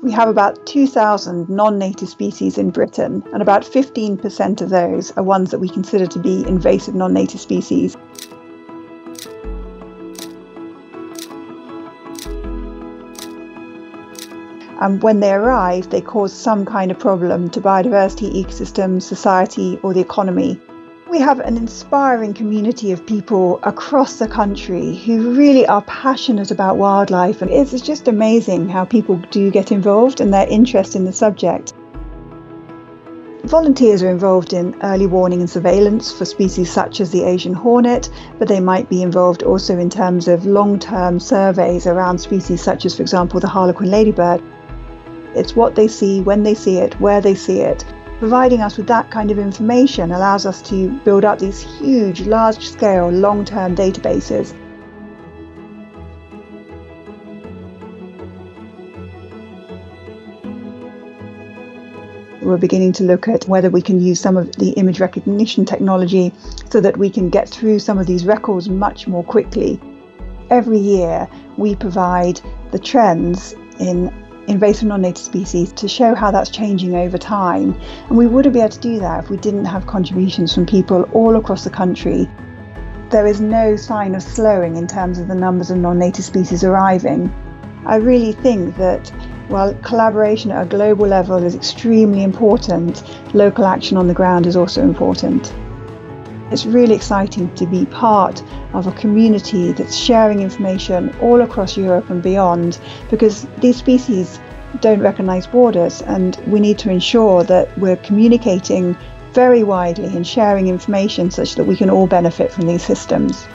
We have about 2,000 non native species in Britain, and about 15% of those are ones that we consider to be invasive non native species. And when they arrive, they cause some kind of problem to biodiversity, ecosystems, society, or the economy. We have an inspiring community of people across the country who really are passionate about wildlife, and it's just amazing how people do get involved and their interest in the subject. Volunteers are involved in early warning and surveillance for species such as the Asian hornet, but they might be involved also in terms of long term surveys around species such as, for example, the harlequin ladybird. It's what they see, when they see it, where they see it. Providing us with that kind of information allows us to build up these huge, large scale, long term databases. We're beginning to look at whether we can use some of the image recognition technology so that we can get through some of these records much more quickly. Every year, we provide the trends in invasive non-native species to show how that's changing over time. And we wouldn't be able to do that if we didn't have contributions from people all across the country. There is no sign of slowing in terms of the numbers of non-native species arriving. I really think that while collaboration at a global level is extremely important, local action on the ground is also important. It's really exciting to be part of a community that's sharing information all across Europe and beyond because these species don't recognize borders and we need to ensure that we're communicating very widely and sharing information such that we can all benefit from these systems.